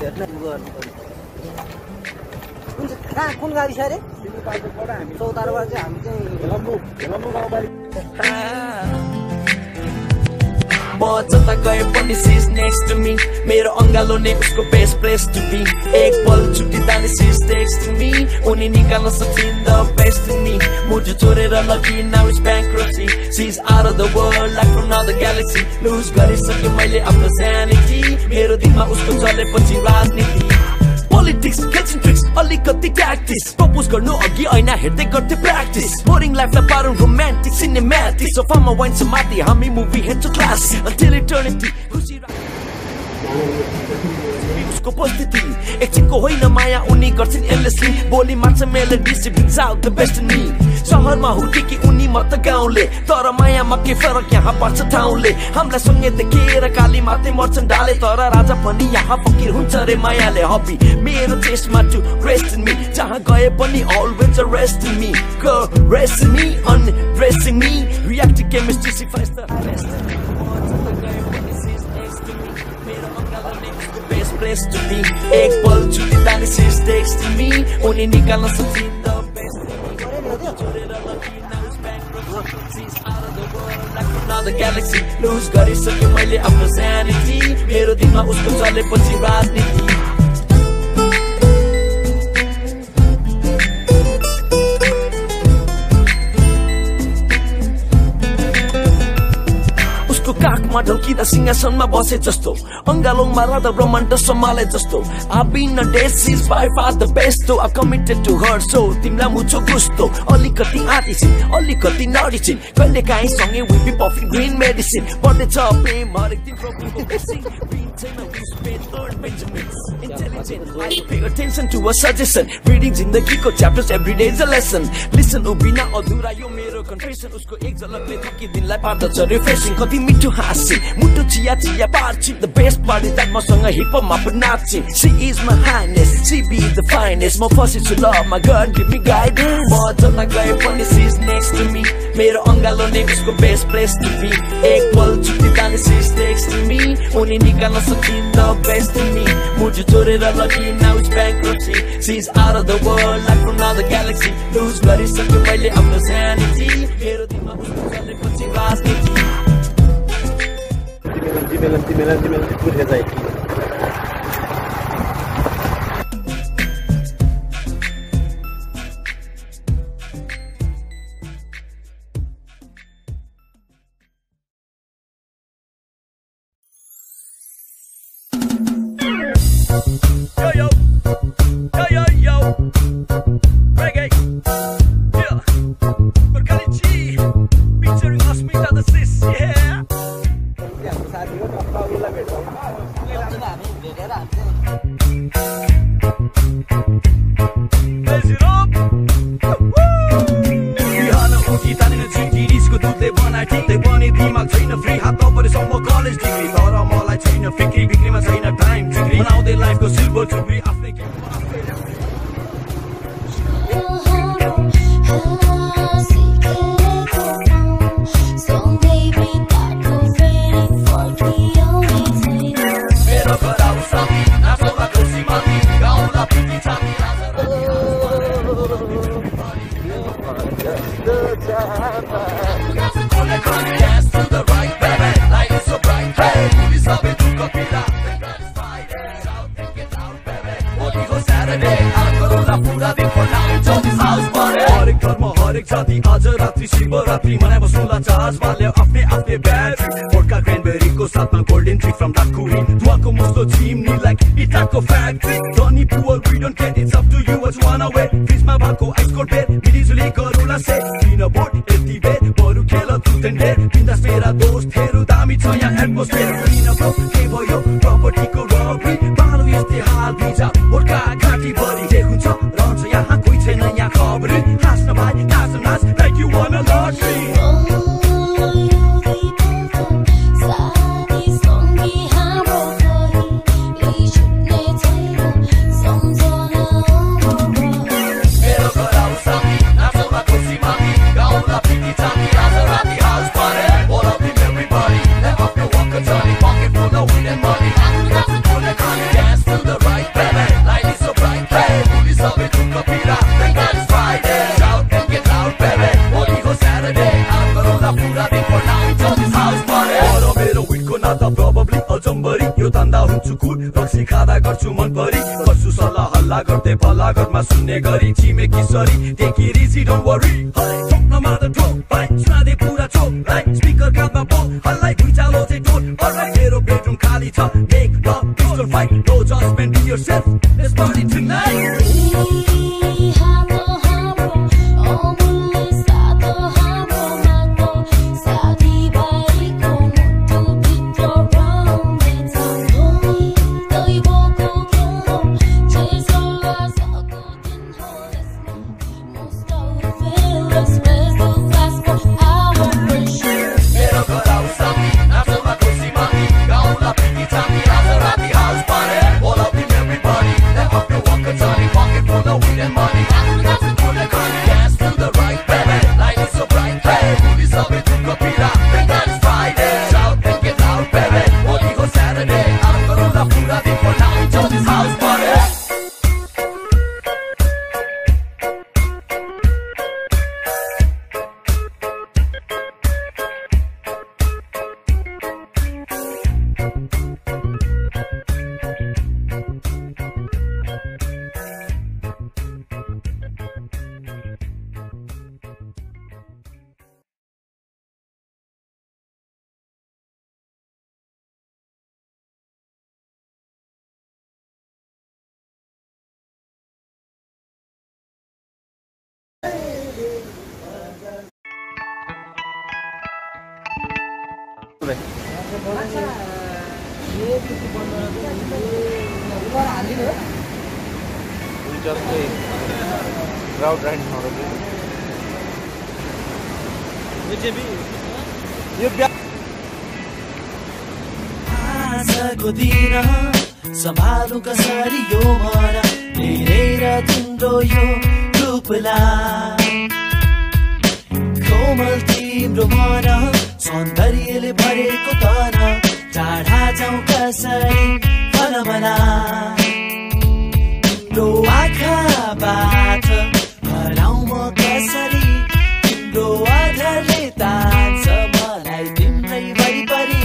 भेट्न गर्नु कुन चाहिँ कहाँ कुन गाडी छ अरे? चौतारोबाट चाहिँ हामी चाहिँ म जता गए पनि सिज नेक्स्ट टु मी मेरो अङ्गालो नै उसको बेस्ट प्लेस टु बी एक पल छुट्टी जाने सिज नेक्स्ट टु मी उनी निकाल्न सक्छिन् द बेस्ट टु मी मुटु चोरेर लगी now is bankruptcy seas of the world like from other galaxy lose गरिसकेँ मैले आफ्नो स्यानिटी मेरो दिनमा उसको चलेपछि राजनीति अलिकति ट्याक्टिस प्रपोज गर्नु अघि ऐना हेर्दै गर्थे प्र्याक्टिस बोरिङ लाइफलाई पारौँ रोमान्टिक सिनेम्याटिक सोफामा वाइन समाति हामी मुभी हेर्छौँ क्लास अन्टिल इटर्निटी उसको उपस्थिति। एकछिनको होइन माया उनी गर्छिन् एन्डलेसली बोली मार्छ melody sippings out the best नी सहरमा हुर्केकी उनी म त गाउँले। तर मायामा के फरक यहाँ पर्छ ठाउँले? हामीलाई सँगै देखेर काली माथि मर्छन् डाले। तर राजा पनि यहाँ फकिर हुन्छ रे मायाले। हबी मेरो चेस्टमा टु रेस्ट मी जहाँ गए पनि always rest me rest me on dressing me react chemistry suffice the best to be एक पल छुट्टी सिज next to me उनी निकाल्न सक्छिन् the best in me छोडेर now it's bankrupt She's out of the world like another galaxy lose गरिसकेँ मैले आफ्नो sanity मेरो दिनमा उसको चलेपछि राजनीति ढल्किँदा सिंहासनमा बसे जस्तो अङ्गालोङमा राधा ब्रह्माण्ड सम्हाले जस्तो I've been a dead since by far the best though I'm committed to her so तिमीलाई मुछो गुस्तो अलिकति आँटी छिन् अलिकति नडी छिन् कहिले काहीँ सँगै be puffing green medicine पर्दैछ प्रेम हरेक दिन प्रभुको छैन we spend third Benjamins Intelligent I pay attention to a suggestion Reading जिन्दगीको chapters every day is a lesson Listen उभिना अधुरा यो मेरो confession उसको एक झलकले थकी दिनलाई पार्दछ रिफ्रेसिङ कति मिठो हाँसी मुटु चिया चिया पार्छिन् The best part is that मसँग हिपमा पनि नाच्छिन् She is my highness, she be the finest म फसिछु love my girl give me guidance म जता गए पनि she is next to me मेरो अङ्गालो नै उसको best place to be एक पल छुट्टी जाने she is next to me उनी निकाल्न सकिन् the best in me मुटु चोरेर लगी now it's bankruptcy She's out of the world like from another galaxy lose गरिसक्यो मैले आफ्नो sanity मेरो दिनमा उसको चलेपछि राजनीति तिमीलाई तिमीलाई तिमीलाई कुर्ने चाहिँ दिमाग छैन फ्री हात नपरेसम्म कलेज डिग्री तर मलाई छैन फिक्री Ancora una pura di हरेक जाति आज रात्रि शिवरात्रि मनाइ बस्नुला चार्ज बाल्यो आफ्नै आफ्नै ब्याट्री भोटका क्रेनबेरीको साथमा गोल्डन ट्री फ्रम डाकुरी धुवाको मुस्तो चिम्नी लाइक इटाको फ्याक्ट्री धनी poor we don't care it's up to you what one away फ्रिजमा भएको आइस कोल्ड बेर मिलिजुली गरौँला से किन बोट यति बेर बरु खेल तुतेन डेर बिन्दास मेरा दोस्तहरू दामी छ यहाँ एटमोस्फियर किन ब्रो के भयो प्रपर्टीको रबरी पालो यस्तै हाल भिजा भोटका घाँटी भरि जे हुन्छ रहन्छ यहाँ कुट रक्सी खाँदा गर्छु मन परी। गर्छु सल्लाह हल्ला गर्दै पल्ला घरमा सुन्ने गरी। छिमेकी sorry take easy don't worry ठोक्नमा त ठोक भाइ सुनादे पुरा चोक भाइ स्पिकर काँधमा बोल हल्लाई भुइँचालो चाहिँ टोल। अलराइट मेरो बेडरुम खाली छ। Make love pistol fight no judgement be yourself let's party tonight जस्तै क्राउड राइड यो ब्या आजको दिन सम्हालु कसरी यो मन हेरेर तिम्रो यो रूपलाई कोमल तिम्रो मन सौन्दर्यले भरेको तन टाढा जाउँ कसरी मला तिम्रो आँखाबाट हराउँ म कसरी? तिम्रो आधारले तान्छ मलाई तिम्रै वरिपरि।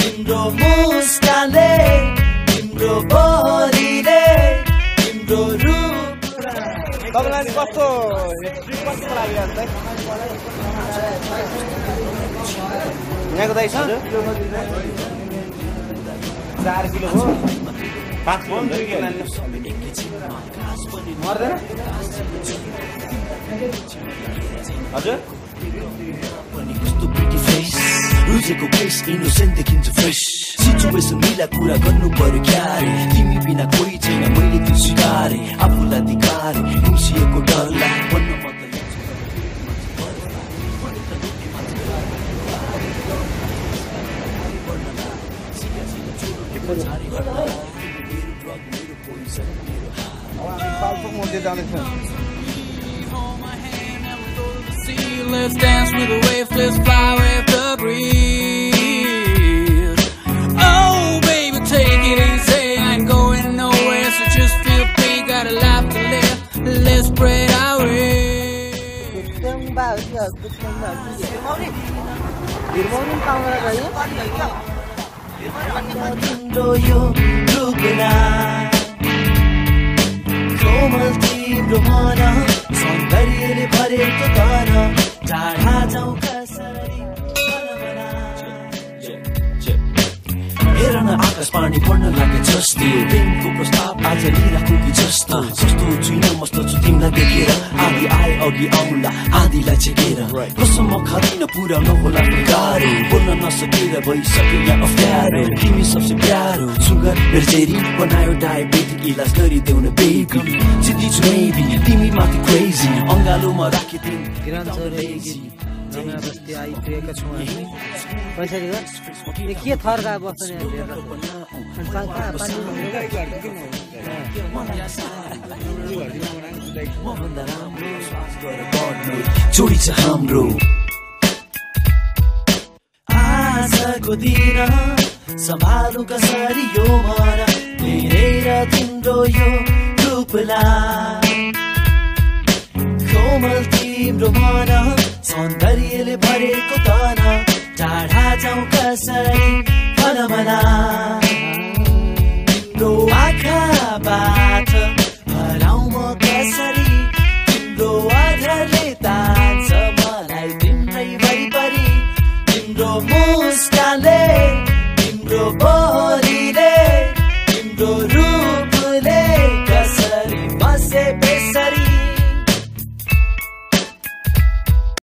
तिम्रो मुस्कानले तिम्रो बोलीले तिम्रो रूप। तपाईँलाई कस्तो ट्रिप कस्तो लाग्यो आज यहाँको दाइ छ चार किलो हो। किलो मर्दैन? हजुर? कोही छैन मैले आफूलाई let's dance with the waves, let's fly with the breeze. Oh, baby, take it easy, I ain't going nowhere, so just feel free, got a life to live, let's spread our wings. तिम्रो यो रूपलाई कोमल तिम्रो मन सौन्दर्यले भरेको तर टाढा जाउँ कसरी हेर न आकाश पानी पढ्न लागे जस्तो प्रस्ताव आज लिइराखौँ कि जस्तो जस्तो छुइन मस्त तिमीलाई देखेर आदि आए अघि आउला आदिलाई छेकेर कसम्म खादिन पुऱ्याउन होला गाह्रो बोल्न नसकेर भइसक्यो यहाँ अप्ठ्यारो तिमी सबसे प्यारो सुगर मेरो चेरी बनायो डायबेटिक इलाज गरिदेऊ न बेबी सिद्धि छु बेबी तिमी माथि क्रेजी अङ्गालोमा राखिदिनु बस्ती आइपुगेका छौँ हामी यो के थर्का बस्ने जोडी छ हाम्रो। आजको दिन सम्हालु कसरी यो मन हेरेर तिम्रो यो रूपलाई। कोमल तिम्रो मन सौन्दर्यले भरेको तन टाढा जाउँ कसरी भन No about?